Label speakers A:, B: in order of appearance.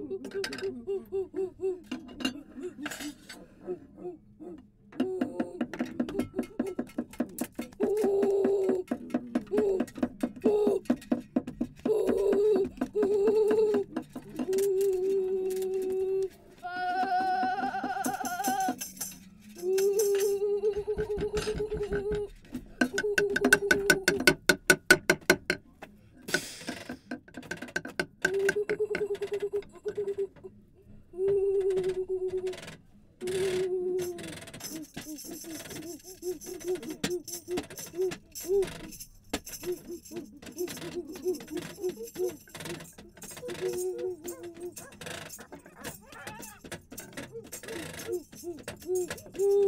A: Ooh.
B: Ooh.